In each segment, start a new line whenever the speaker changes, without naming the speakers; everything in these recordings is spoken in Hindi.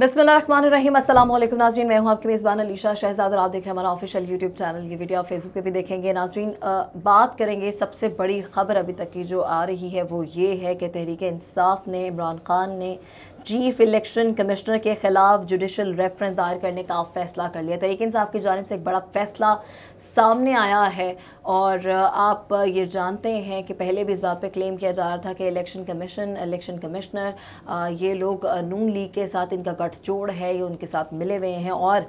अस्सलाम वालेकुम नाजरीन, मैं हूँ आपकी मेज़बान अलीशा शहजाद और आप देख रहे हैं हमारा ऑफिशियल यूट्यूब चैनल ये वीडियो आप फेसबुक पे भी देखेंगे। नाजरीन बात करेंगे सबसे बड़ी खबर अभी तक की जो आ रही है वो ये है कि तहरीक इंसाफ ने, इमरान खान ने चीफ इलेक्शन कमिश्नर के खिलाफ जुडिशल रेफरेंस दायर करने का फैसला कर लिया तरीके इंसाफ की जानब से एक बड़ा फैसला सामने आया है और आप ये जानते हैं कि पहले भी इस बात पे क्लेम किया जा रहा था कि इलेक्शन कमीशन, इलेक्शन कमिश्नर ये लोग नून लीग के साथ इनका गठजोड़ है, ये उनके साथ मिले हुए हैं और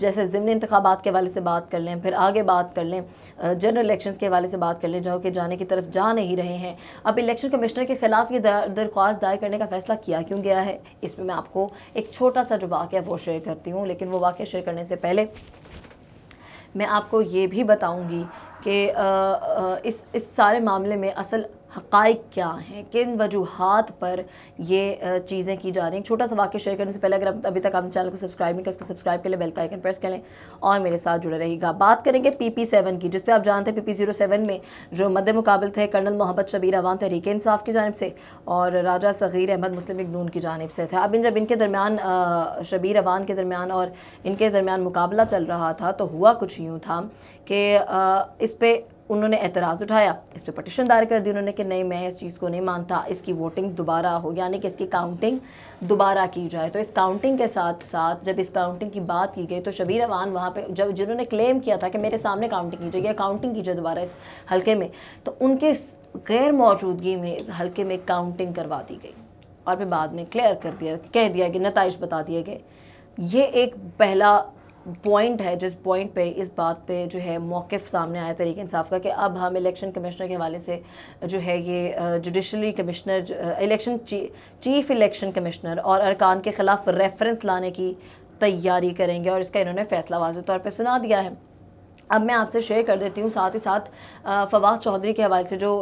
जैसे ज़िमन इंतबात के हवाले से बात कर लें, फिर आगे बात कर लें जनरल इलेक्शन के हवाले से बात कर लें, जो कि जाने की तरफ़ जा नहीं रहे हैं। अब इलेक्शन कमिश्नर के ख़िलाफ़ ये दरख्वास्त दायर करने का फ़ैसला किया क्यों गया है? इसमें मैं आपको एक छोटा सा जो वाक्य वो शेयर करती हूँ, लेकिन वो वाक्य शेयर करने से पहले मैं आपको ये भी बताऊँगी कि इस इस सारे मामले में असल हक़ाइक क्या हैं? किन वजूहत पर ये चीज़ें की जा रही हैं? छोटा सा वाक्य शेयर करने से पहले अगर अभी तक आप चैनल को सब्सक्राइब नहीं करें उसको सब्सक्राइब कर लें, बेल का आइकन प्रेस कर और मेरे साथ जुड़े रहेगा बात करेंगे पी पी सेवन की, जिस पर आप जानते हैं पी पी ज़ीरो सेवन में जो मद्द मुकाबल थे, कर्नल मोहम्मद शबीर अवान तहरीक इंसाफ की जानब से और राजा सग़ीर अहमद मुस्लिम नून की जानब से थे। अब इन जब इनके दरमियान शबीर अवान के दरमियान और इनके दरमियान मुकाबला चल रहा था तो हुआ कुछ यूँ था कि इस पर उन्होंने एतराज़ उठाया। इस पर पटिशन दायर कर दी उन्होंने कि नहीं, मैं इस चीज़ को नहीं मानता। इसकी वोटिंग दोबारा हो, यानी कि इसकी काउंटिंग दोबारा की जाए। तो इस काउंटिंग के साथ साथ जब इस काउंटिंग की बात की गई तो शबीर अवान वहाँ पर जब जिन्होंने क्लेम किया था कि मेरे सामने काउंटिंग की जाए काउंटिंग की जाए दोबारा इस हल्के में तो उनके गैर मौजूदगी में इस हल्के में काउंटिंग करवा दी गई। और फिर बाद में क्लियर कर दिया, कह दिया कि नतज बता दिए गए। ये एक पहला पॉइंट है, जिस पॉइंट पे इस बात पे जो है मौक़ सामने आया तरीके इंसाफ का कि अब हम इलेक्शन कमिश्नर के हवाले से, जो है ये judicially commissioner election chief election commissioner और अरकान के ख़िलाफ़ रेफरेंस लाने की तैयारी करेंगे और इसका इन्होंने फ़ैसला वाज तौर पर सुना दिया है। अब मैं आपसे शेयर कर देती हूँ साथ ही साथ फवाद चौधरी के हवाले से जो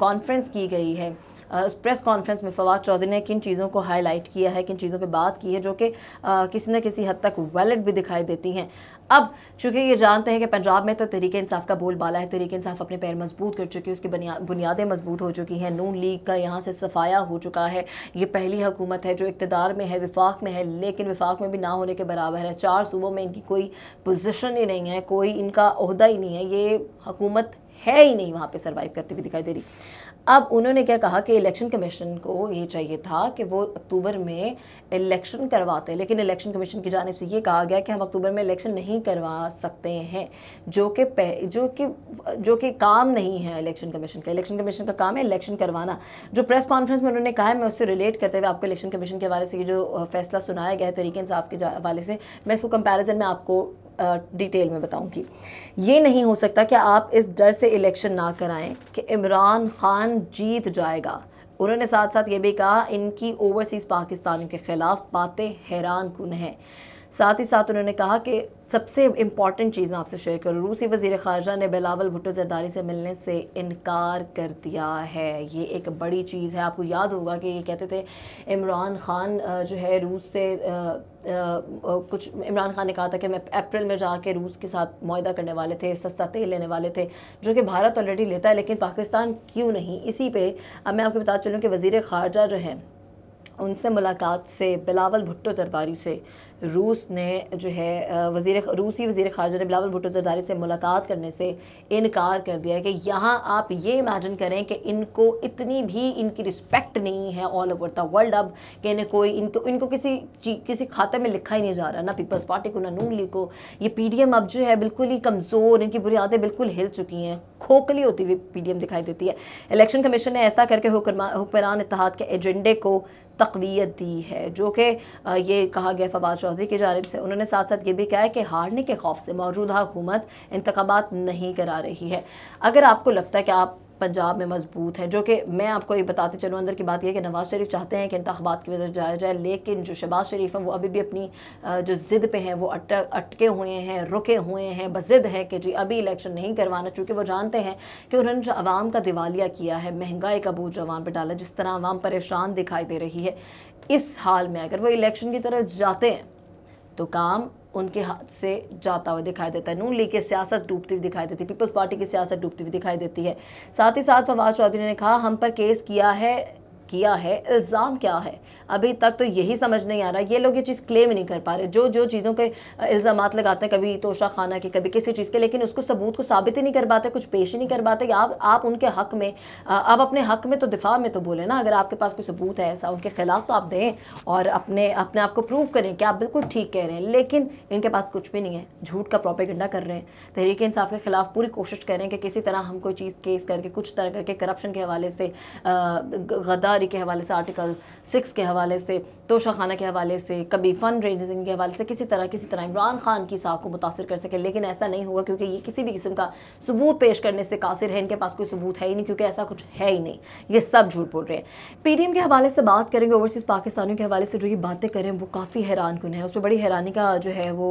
कॉन्फ्रेंस की गई है। उस प्रेस कॉन्फ्रेंस में फवाद चौधरी ने किन चीज़ों को हाईलाइट किया है, किन चीज़ों पर बात की है, जो कि किसी न किसी हद तक वैलिड भी दिखाई देती हैं। अब, चूँकि ये जानते हैं कि पंजाब में तो तरीके इंसाफ का बोलबाला है, तरीके इंसाफ अपने पैर मज़बूत कर चुकी है, उसकी बुनियादें मज़बूत हो चुकी हैं। नून लीग का यहाँ से सफाया हो चुका है। ये पहली हुकूमत है जो इकतदार में है, विफाक में है, लेकिन विफाक में भी ना होने के बराबर है। चार सूबों में इनकी कोई पोजिशन ही नहीं है, कोई इनका अहदा ही नहीं है। ये हुकूमत है ही नहीं वहाँ पर सर्वाइव करती हुई दिखाई दे रही। अब उन्होंने क्या कहा कि इलेक्शन कमीशन को ये चाहिए था कि वो अक्टूबर में इलेक्शन करवाते लेकिन इलेक्शन कमीशन की जानब से ये कहा गया कि हम अक्टूबर में इलेक्शन नहीं करवा सकते हैं, जो कि जो कि जो कि काम नहीं है इलेक्शन कमीशन का। इलेक्शन कमीशन का काम है इलेक्शन करवाना। जो प्रेस कॉन्फ्रेंस में उन्होंने कहा है, मैं उससे रिलेट करते हुए आपको इलेक्शन कमीशन के हवाले से ये जो फैसला सुनाया गया है, तरीके इंसाफ के हवाले से, मैं इसको कंपेरिजन में आपको डिटेल में बताऊँगी। ये नहीं हो सकता कि आप इस डर से इलेक्शन ना कराएँ कि इमरान खान जीत जाएगा। उन्होंने साथ साथ ये भी कहा, इनकी ओवरसीज़ पाकिस्तान के ख़िलाफ़ बातें हैरान कन हैं। साथ ही साथ उन्होंने कहा कि सबसे इंपॉर्टेंट चीज़ मैं आपसे शेयर करूँ रूसी वज़ीर ख़ारजा ने बिलावल भुट्टो जरदारी से मिलने से इनकार कर दिया है। ये एक बड़ी चीज़ है। आपको याद होगा कि ये कहते थे इमरान ख़ान जो है रूस से आ, कुछ इमरान खान ने कहा था कि मैं अप्रैल में जाके रूस के साथ मुआदा करने वाले थे सस्ता तेल लेने वाले थे जो कि भारत ऑलरेडी लेता है लेकिन पाकिस्तान क्यों नहीं? इसी पे अब मैं आपको बता चलूँ कि वज़ी ख़ारजा जो है उनसे मुलाकात से बिलावल भुट्टो दरबारी से रूस ने जो है वज़ीर रूसी वज़ीर खारजा ने बिलावल भुट्टो जरदारी से मुलाकात करने से इनकार कर दिया है कि यहाँ आप ये इमेजिन करें कि इनको इतनी भी इनकी रिस्पेक्ट नहीं है ऑल ओवर द वर्ल्ड अब कि इन्हें कोई, इनको इनको किसी किसी खाते में लिखा ही नहीं जा रहा, ना पीपल्स पार्टी को, ना नून लीग को। ये पी डी एम अब जो है बिल्कुल ही कमज़ोर, इनकी बुनियादें बिल्कुल हिल चुकी हैं, खोखली होती हुई पी डी एम दिखाई देती है। इलेक्शन कमीशन ने ऐसा करके हुक्मरान इतिहाद के एजेंडे को तकवीत दी है, जो कि ये कहा गया फवाद चौधरी की जानब से उन्होंने साथ साथ ये भी कहा है कि हारने के खौफ से मौजूदा हुकूमत इंतबात नहीं करा रही है। अगर आपको लगता है कि आप पंजाब में मज़बूत है, जो कि मैं आपको ये बताते चलूँ, अंदर की बात यह कि नवाज़ शरीफ चाहते हैं कि इंतबात की वजह जाया जाए, लेकिन जो शहबाज शरीफ हैं, वो अभी भी अपनी जो ज़िद पे हैं, वो अट अटके हुए हैं, रुके हुए हैं, बजिद है कि जी अभी इलेक्शन नहीं करवाना, चूँकि वो जानते हैं कि उन्होंने जो आवाम का दिवालिया किया है, महँगाई का बोझ आवाम पर डाला, जिस तरह आवाम परेशान दिखाई दे रही है, इस हाल में अगर वो इलेक्शन की तरफ़ जाते हैं तो काम उनके हाथ से जाता हुआ दिखाई देता है। नून लीग की सियासत डूबती हुई दिखाई देती है। पीपल्स पार्टी की सियासत डूबती हुई दिखाई देती है। साथ ही साथ फवाद चौधरी ने कहा, हम पर केस किया है किया है, इल्ज़ाम क्या है? अभी तक तो यही समझ नहीं आ रहा। ये लोग ये चीज़ क्लेम नहीं कर पा रहे। जो जो चीज़ों के इल्ज़ाम लगाते हैं, कभी तोशा खाना के, कभी किसी चीज़ के, लेकिन उसको सबूत को साबित ही नहीं कर पाते, कुछ पेश ही नहीं कर पाते आप आप उनके हक में आप अपने हक में तो दिफा में तो बोले ना, अगर आपके पास कोई सबूत है ऐसा, उनके खिलाफ तो आप दें और अपने अपने आप को प्रूव करें कि आप बिल्कुल ठीक कह रहे हैं। लेकिन इनके पास कुछ भी नहीं है। झूठ का प्रोपेगेंडा कर रहे हैं। तहरीक इंसाफ के खिलाफ पूरी कोशिश करें कि किसी तरह हम कोई चीज़ केस करके, कुछ तरह करके करप्शन के हवाले से गद्दारी के हवाले से आर्टिकल सिक्स के हवाले से। तोशा खाना के हवाले से, कभी फंड रेजिंग के हवाले से, किसी तरह किसी तरह इमरान खान की साख को मुतासर कर सके। लेकिन ऐसा नहीं होगा क्योंकि ये किसी भी किस्म का सबूत पेश करने से कासिर है। इनके पास कोई सबूत है ही नहीं क्योंकि ऐसा कुछ है ही नहीं। ये सब झूठ बोल रहे हैं। पीडीएम के हवाले से बात करेंगे ओवरसीज़ पाकिस्तानियों के हवाले से जो ये बातें करें, वो काफ़ी हैरान कन है। उस पर बड़ी हैरानी का जो है वो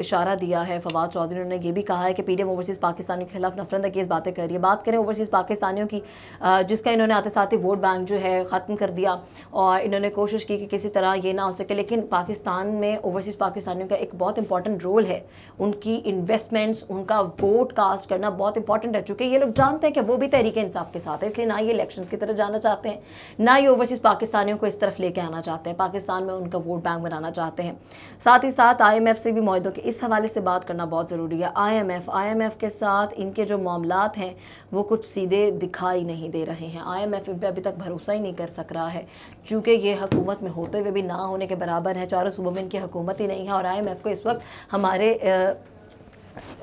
इशारा दिया है फवाद चौधरी। ने ये भी कहा है कि पीडीएम ओवरसीज़ पाकिस्तानियों के खिलाफ नफरत अंगेज़ बातें कर रही है। बात करें ओवरसीज़ पाकिस्तानियों की जिसका इन्होंने आते साथ ही वोट बैंक जो है ख़त्म कर दिया और इन्होंने कोशिश की कि किसी तरह ये ना हो सके, लेकिन पाकिस्तान में ओवरसीज़ पाकिस्तानियों का एक बहुत इंपॉर्टेंट रोल है। उनकी इन्वेस्टमेंट्स उनका वोट कास्ट करना बहुत इंपॉर्टेंट है। चूँकि ये लोग जानते हैं कि वो भी तहरीक इंसाफ के साथ है, इसलिए ना ये इलेक्शन की तरफ़ जाना चाहते हैं, ना ये ओवरसीज़ पाकिस्तानियों को इस तरफ़ लेके आना चाहते हैं। पाकिस्तान में उनका वोट बैंक बनाना चाहते हैं। साथ ही साथ आईएमएफ से भी माहों के, इस हवाले से बात करना बहुत ज़रूरी है। आई एम के साथ इनके जो मामला हैं, वो कुछ सीधे दिखाई नहीं दे रहे हैं। आई एम पे अभी तक भरोसा ही नहीं कर सक रहा है। चूँकि ये हकूमत में होते हुए भी ना होने के बराबर है, चारों सूबों में इनकी हकूमत ही नहीं है और आई एम एफ़ को इस वक्त हमारे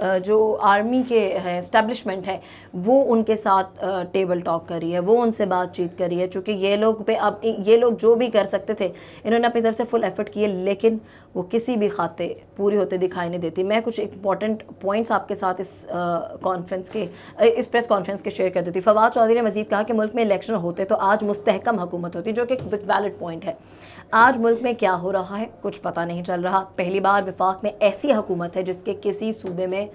जो आर्मी के हैं इस्टेब्लिशमेंट है, वो उनके साथ टेबल टॉक करी है, वो उनसे बातचीत करी है, चूँकि ये लोग पे अब, ये लोग जो भी कर सकते थे, इन्होंने अपनी तरफ़ से फुल एफर्ट किए, लेकिन वो किसी भी खाते पूरी होते दिखाई नहीं देती। मैं कुछ इंपॉर्टेंट पॉइंट्स आपके साथ इस कॉन्फ्रेंस के इस प्रेस कॉन्फ्रेंस के शेयर कर देती फवाद चौधरी ने मजीद कहा कि मुल्क में इलेक्शन होते तो आज मुस्तकम हुकूमत होती, जो कि एक वैलिड पॉइंट है। आज मुल्क में क्या हो रहा है, कुछ पता नहीं चल रहा। पहली बार विफाक में ऐसी हुकूमत है जिसके किसी सूबे में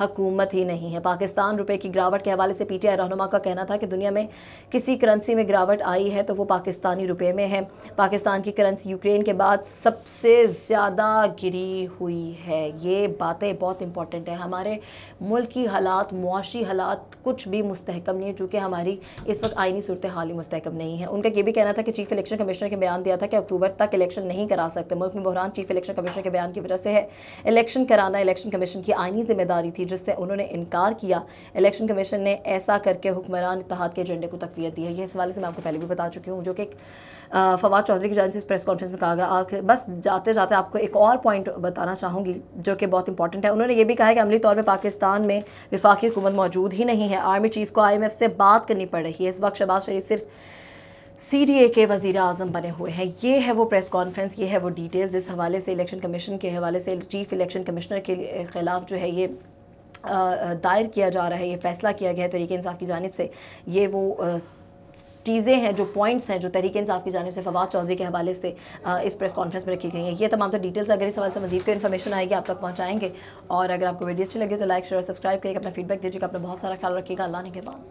हकूमत ही नहीं है। पाकिस्तान रुपए की गिरावट के हवाले से पीटीआई रहनुमा का कहना था कि दुनिया में किसी करेंसी में गिरावट आई है तो वो पाकिस्तानी रुपए में है। पाकिस्तान की करेंसी यूक्रेन के बाद सबसे ज़्यादा गिरी हुई है। ये बातें बहुत इंपॉर्टेंट है। हमारे मुल्क की हालात, मुआशी हालात कुछ भी मुस्तकम नहीं है, चूँकि हमारी इस वक्त आइनी सूरत हाल ही मुस्तकम नहीं है। उनका ये भी कहना था कि चीफ इलेक्शन कमिश्नर के बयान दिया था कि अक्टूबर तक इलेक्शन नहीं करा सकते। मुल्क में बहरान चीफ इलेक्शन कमिश्नर के बयान की वजह से है। इलेक्शन कराना इलेक्शन कमीशन की आइनी ज़िम्मेदारी थी। जिससे उन्होंने इनकार किया। इलेक्शन कमीशन ने ऐसा करके हुक्मरान इतिहाद के एजेंडे को तकवीत दी है। ये इस हवाले से मैं आपको पहले भी बता चुकी हूँ, जो कि फवाद चौधरी की जानब से प्रेस कॉन्फ्रेंस में कहा गया। आखिर बस जाते जाते आपको एक और पॉइंट बताना चाहूँगी, जो कि बहुत इंपॉर्टेंट है। उन्होंने ये भी कहा है कि अमली तौर पर पाकिस्तान में विफाकी हुकूमत मौजूद ही नहीं है। आर्मी चीफ को आई से बात करनी पड़ रही है। इस वक्त शहबाज शरीफ सिर्फ़ सी डी ए के वज़ी अजम बने हुए हैं। ये है वो प्रेस कॉन्फ्रेंस, ये है वो डिटेल्स। जिस हवाले से इलेक्शन कमीशन के हवाले से चीफ इलेक्शन कमिश्नर के खिलाफ जो है ये दायर किया जा रहा है, ये फैसला किया गया है तरीके इंसाफ की जानब से। ये वो चीज़ें हैं, जो पॉइंट्स हैं, जो तरीके इंसाफ की जानब से, फवाद चौधरी के हवाले से इस प्रेस कॉन्फ्रेंस में रखी गई हैं। ये तमाम तो डिटेल्स अगर इस सवाल से मजीद कोई इन्फॉर्मेशन आएगी, आप तक पहुँचाएँगे। और अगर आपको वीडियो अच्छी लगे तो लाइक शेयर और सब्सक्राइब करिएगा, अपना फीडबैक दीजिएगा, अपना बहुत सारा ख्याल रखिएगा। अल्लाह ने के बाद।